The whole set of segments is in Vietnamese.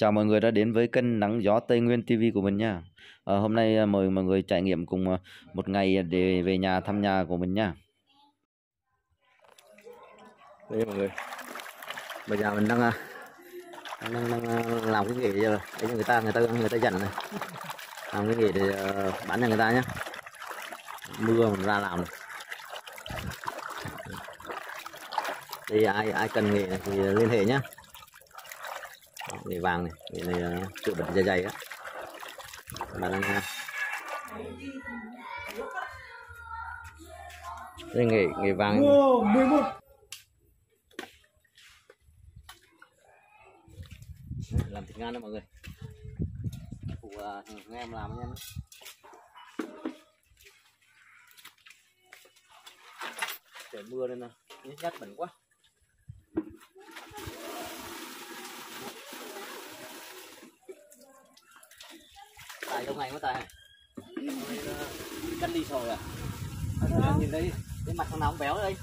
Chào mọi người đã đến với kênh Nắng Gió Tây Nguyên TV của mình nha. à, hôm nay ờ, mời mọi người trải nghiệm cùng ờ, một ngày để về nhà thăm nhà của mình nha. Đây mọi người. Bây giờ mình đang đang, đang, đang làm cái nghề giờ để cho người ta người ta người ta dặn này. Làm cái nghề để bán cho người ta nhé. Mưa mình ra làm này. Đây ai ai cần nghề này thì liên hệ nhé nghề vàng này nghề này chữa bệnh da dày á. Bà đang đây nghề nghề vàng. Wow, 11 làm thịt ngan đó mọi người. Phụ uh, nghe em làm nha. Trời mưa nên là nhát bẩn quá tài trong ngày mới tài cân đi rồi à? Nhìn đây cái mặt thằng nào cũng béo đây.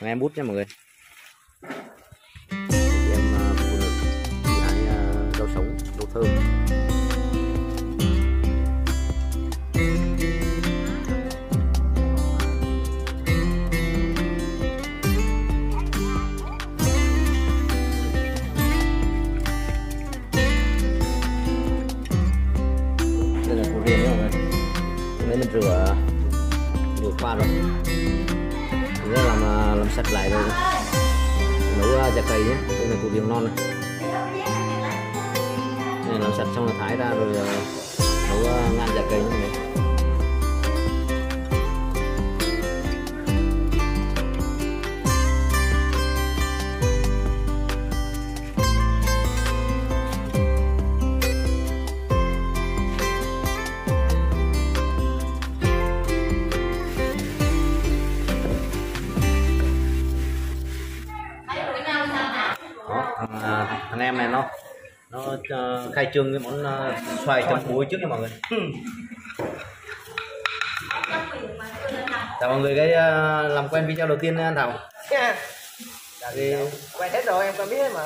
Mọi em bút nha mọi người. Thì em phụ nữ thì hái rau sống, rau thơm. Làm sạch xong rồi thái ra rồi à, nấu à, ngăn giả cầy nhé khai trương cái món ờ, xoài chấm muối trước nha mọi người. Chào mọi người cái ờ, làm quen video đầu tiên nha anh Thảo Nha thì Quen hết rồi em quen biết hết mà.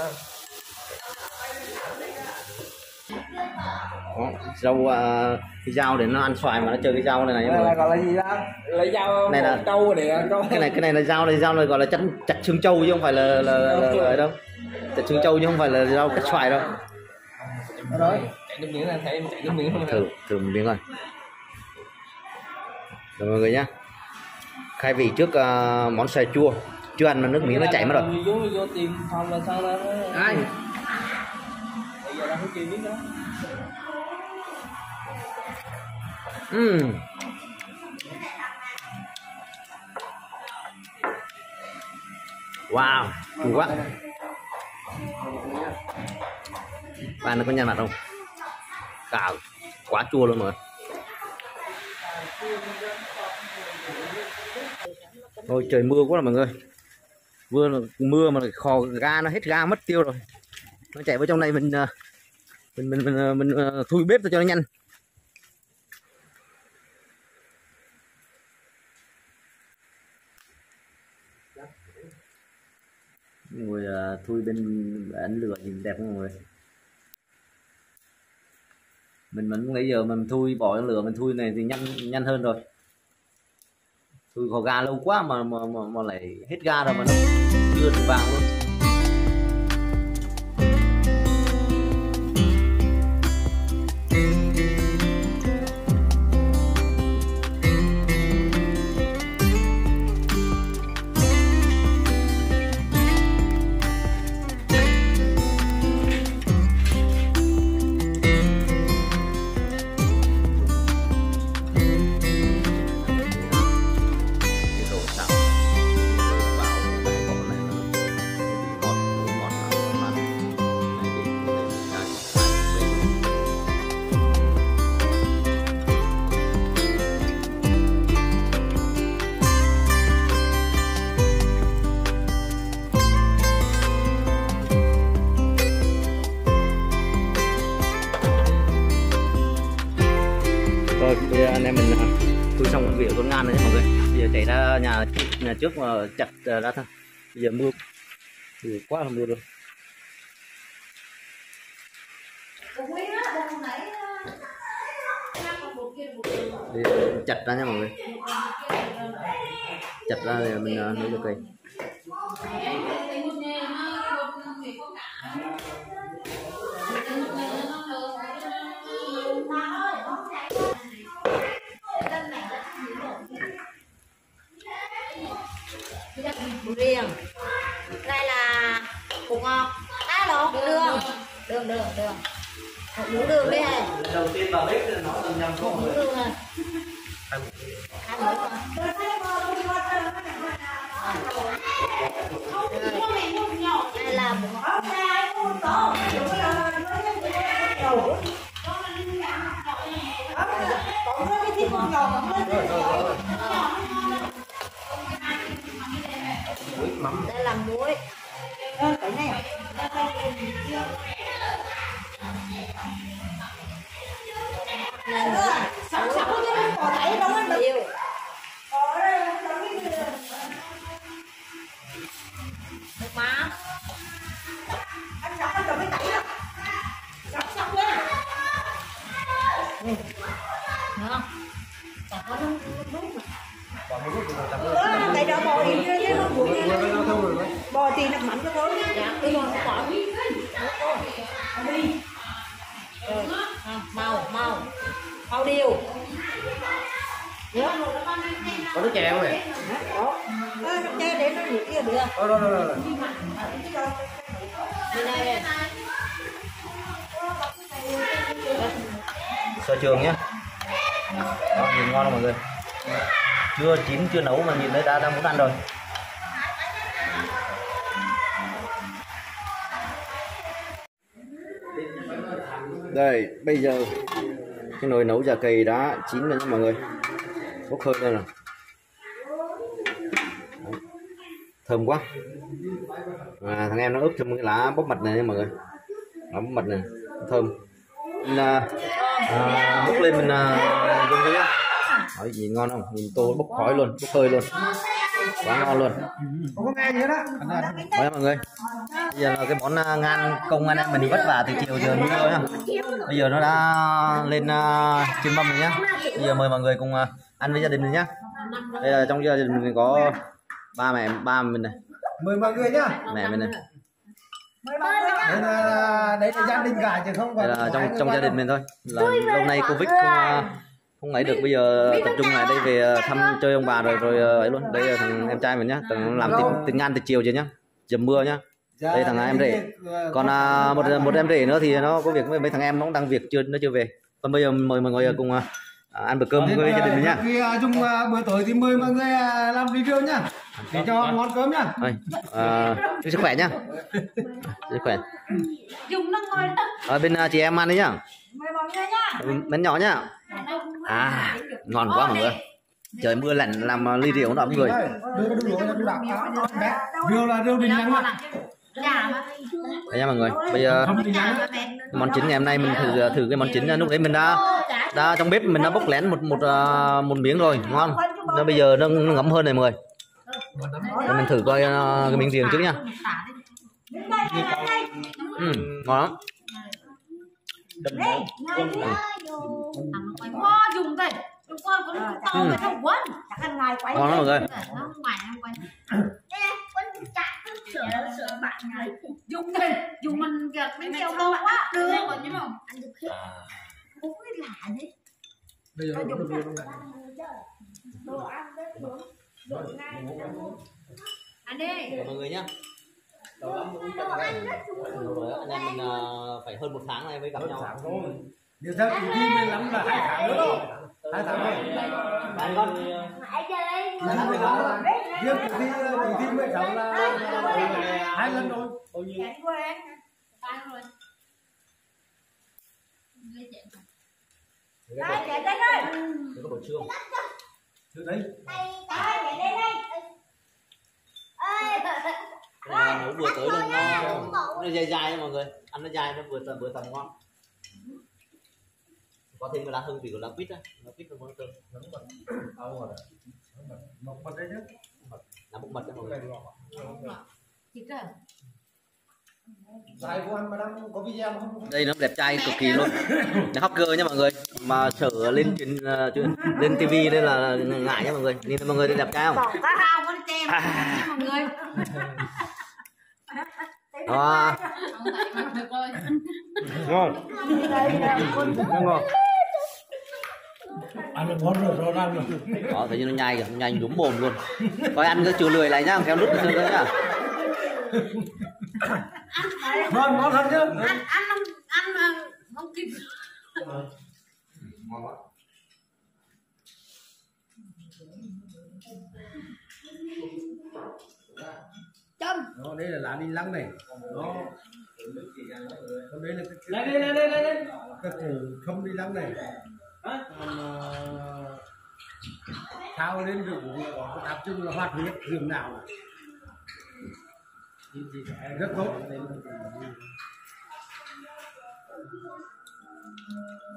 Đó, rau ờ, cái dao để nó ăn xoài mà nó chơi cái dao này này là người. gọi là gì ta? Lấy dao Này là- trâu để có cái này cái này là dao này dao này gọi là chặt chặt xương trâu chứ không phải là là, là, là, là đâu. Chặt xương trâu chứ không phải là dao cắt xoài đâu Đó rồi. Chạy nước miếng là thấy em chạy nước miếng không thử thử một miếng rồi. Rồi mọi người nhá. Khai vị trước ờ, món xoài chua. Chưa ăn mà nước miếng nó chảy mất rồi. Ai? Bây giờ đang chưa biết đó. Ừm. wow chua quá và nó có nhăn mặt không? Cả quá chua luôn rồi. Ôi trời mưa quá là mọi người. Mưa mưa mà kho ga nó hết ga mất tiêu rồi. Nó chạy vào trong này mình ờ, Mình mình mình ờ, mình, mình thui bếp cho nó nhanh. Ngồi uh, thui bên ánh lửa nhìn đẹp không mọi người? Mình mình lấy giờ mình thui bỏ lửa mình thui này thì nhanh nhanh hơn rồi. Thui có ga lâu quá mà mà mà, mà lại hết ga rồi mà nó chưa được vàng luôn. Vỉa con ngan rồi nhé mọi người. Bây giờ chạy ra nhà nhà trước mà chặt ờ, ra thôi. Bây giờ mưa. Thì quá là mưa luôn. Đi chặt ra nha mọi người. Chặt ra thì mình ờ, à, nấu được cây riêng đây là củ ngọt à lộn đường đường đường đường một muỗng đường đi hề đầu tiên vào bếp nó tầm nhầm một muỗng đường này hai muỗng đây là củ ngọt đây là muối. Ờ, Nên muối Có tại đó bò thì chứ không buồn bò thì nằm mặn cho thôi dạ cái con nó bỏ rồi à, màu màu màu điều có nước chè không vậy đó che để nó nhiệt kia được rồi rồi rồi đây sơ trường nhá đó, nhìn ngon không mọi người. Chưa chín chưa nấu mà nhìn thấy đã đang muốn ăn rồi. Đây bây giờ cái nồi nấu chả cầy đã chín rồi nha mọi người. Bốc hơi lên rồi. Thơm quá. À, thằng em nó ướp thêm cái lá bóp mật này nha mọi người. Lá bóp mật này thơm. Mình, à, à, bốc lên mình à, dùng cái nhá. Đấy, nhìn ngon không? Nhìn tô bốc khói luôn bốc hơi luôn. Quá ngon luôn. Không nghe gì hết á Đấy mọi người. Bây giờ là cái món à, ngan công anh em mình vất vả từ chiều giờ mưa rồi nhá bây giờ nó đã lên uh, trên mâm rồi nhá. Bây giờ mời mọi người cùng à, ăn với gia đình mình nhá. Đây là trong gia đình mình có ba mẹ ba mình này. Mời mọi người nhá. Mẹ mình này. Đấy là đấy là gia đình cả chứ không đây phải là trong trong gia đình mình thôi. Là lâu nay covid không à, không ấy được bây giờ tập trung lại đây về à, thăm chơi ông bà rồi rồi à, ấy luôn. Đây là thằng em trai mình nhá. Thằng làm tiền ngan từ chiều rồi nhá. Dầm mưa nhá. Đây thằng em rể. còn à, một một em rể nữa thì nó có việc với mấy thằng em nó cũng đang việc chưa nó chưa về. Còn bây giờ mời mọi người cùng à, ăn bữa cơm với gia đình mình nhá. khi chung bữa tối thì mời mọi người làm video nhá. Để cho món cơm nhá. À, sức khỏe nhá. Sức khỏe. Dùng nó ngồi đó ở bên chị em ăn đấy nhá mời mọi người nha. Bánh nhỏ nhá à ngon quá mọi người. Trời mưa lạnh làm à, ly rượu nó ấm người. Đây, rượu là rượu nha mọi người. Bây giờ món chính ngày hôm nay mình thử thử cái món chính lúc đấy mình đã đã trong bếp mình đã bốc lén một một à, một miếng rồi. Ngon. Nó bây giờ nó, nó ngấm hơn này mọi người. Để mình thử coi à, cái miếng riêng trước nha. Ừ, ngon lắm Dùng đây con con to ừ. mà nó quấn chắc ăn ngày quay người nó ngoài nó đây này quấn chặt sữa sữa bạn này. Dùng đi. Dùng mình gật đến kêu lâu quá. đưa còn chứ không ăn được hết không biết lạ gì bây giờ nó đồ ăn bếp nướng được ngay ăn đi mọi người nhá đầu lắm cũng anh em mình ờ, phải hơn một tháng này mới gặp nhau. điều theo kỳ thi mới lắm là hai tháng nữa đâu hai tháng rồi. Bạn con. Riêng kỳ thi kỳ thi mới cháu là hai lần rồi. Ăn rồi. Đây chạy đây. Đây cái buổi trưa. Từ đấy. Đây chạy đây. Đây Là nấu vừa tới luôn nó nó dai dai nha mọi người. Ăn nó dai nó vừa tầm vừa tầm ngon. Có thêm cái lá hương vị của lá quýt á. Lá quýt nó ngon thơm đâu rồi? Một phần đấy chứ. Bụng mật cho mọi người. Thịt rồi dài của anh mà đang có video mà không đây nó đẹp trai cực kỳ luôn. Nó hot girl nha mọi người. Mà sợ lên truyền uh, truyền- lên tivi nên là ngại nha mọi người. Nhìn mọi người thấy đẹp trai không? Bỏ cá rau con tem mọi người đó không tại mà được rồi ngon. Ngon ăn được ngon rồi rồi ăn rồi. Đó thấy như nó nhai kìa nhai đúng mồm luôn. Coi ăn cái chừa lười lại nhá kéo nút cái nữa nhá. Ngon ngon thật chứ? Ăn ăn ăn mà không kịp. Châm đó đây là lá đinh lăng này. Đó. Còn đây là cái đây đây đây đây đây cái củ không đi lăng này. Còn, ờ, thao lên được có tập trung là hoạt huyết hiểm nào. Rất tốt.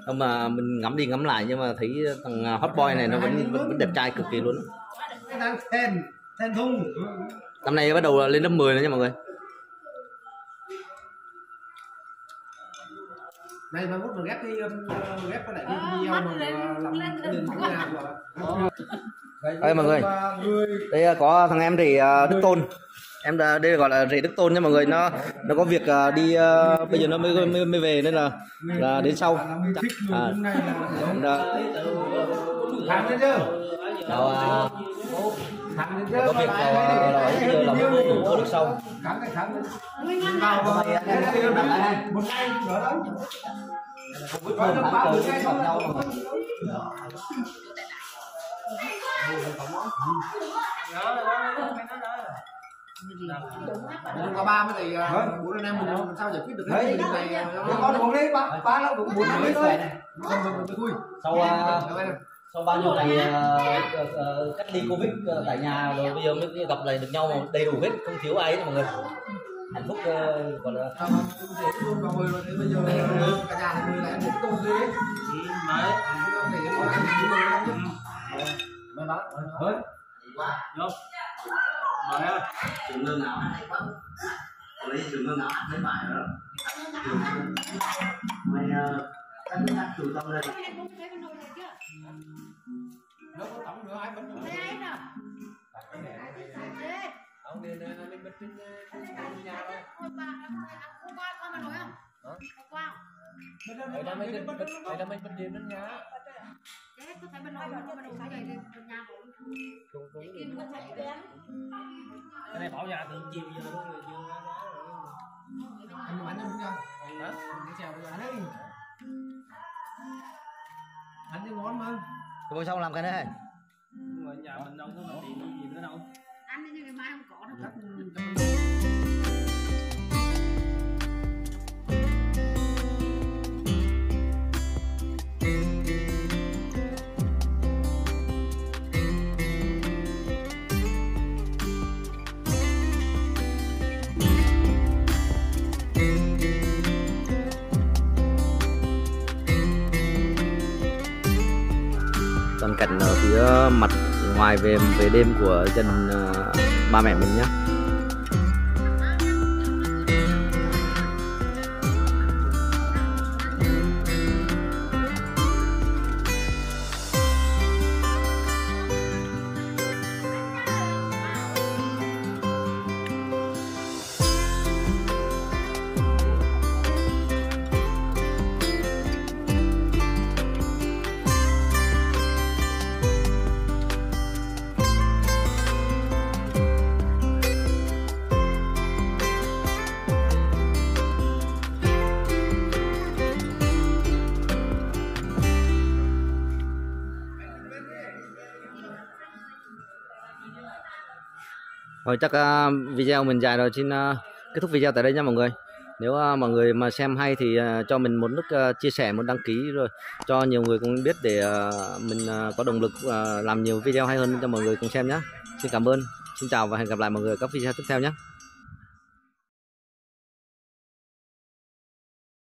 Không mà mình ngắm đi ngắm lại nhưng mà thấy thằng hot boy này nó vẫn vẫn, vẫn đẹp trai cực kỳ luôn cái đang then then thung năm nay bắt đầu là lên lớp 10 rồi nha mọi người. Này mà muốn mà ghép đi um, ghép cái lại đi video mà làm lên cái nhà của Đây, mọi người. đây có thằng em rể ờ, Đức Tôn. Em đã đây gọi là rể Đức Tôn nha mọi người. Nó nó có việc ờ, đi ờ, bây giờ nó mới mới, mới về nên là là đến sau. Là À. này là Ờ, có việc ờ, là giờ là mới ngủ được sau thắng cái lại ha. một ngày nữa đó tới người. có ba mới thì bốn anh em mình làm sao giải quyết được cái chuyện này con uống đi ba ba nó cũng bốn mới thôi sau ờ, sau bao nhiêu ngày ờ, ờ, ờ, cách ly covid tại nhà rồi bây giờ mới gặp lại được nhau mà đầy đủ hết không thiếu ai hết mọi người hạnh phúc ờ, gọi là không? Cũng thế luôn vào mười mà thế bây giờ cả nhà thì lại một tô ghế. Đấy. Để có ăn thì lắm chứ. Bán. Mời ơi. trường lương nào lấy trường lương nào mấy bài đó mày các các chủ tâm lên Nó có tắm nữa ai bánh nữa. Thấy ai nào? Ông nên lên bật trên nhà thôi. Ôi bà, ông qua qua mà nói không? Ông qua. Mày đang mình mày đang mình điện lên nhà. Thế tôi thấy bên nói bên bên cái này bên nhà của cái kim có chạy đấy. cái này bỏ nhà từ chiều giờ luôn rồi chưa Anh bánh không nha. Hả? Cái chèo bây giờ đấy. Ăn cho ngon mà. Cái bữa sau làm cái này nhưng mà nhà mình đâu có điện gì nữa đâu như ngày mai không có đâu. Mặt ngoài về về đêm của dân uh, ba mẹ mình nhé Rồi chắc uh, video mình dài rồi xin uh, kết thúc video tại đây nha mọi người. Nếu uh, mọi người mà xem hay thì uh, cho mình một nút uh, chia sẻ, một đăng ký rồi cho nhiều người cùng biết để uh, mình uh, có động lực uh, làm nhiều video hay hơn cho mọi người cùng xem nhé. Xin cảm ơn. Xin chào và hẹn gặp lại mọi người ở các video tiếp theo nhé.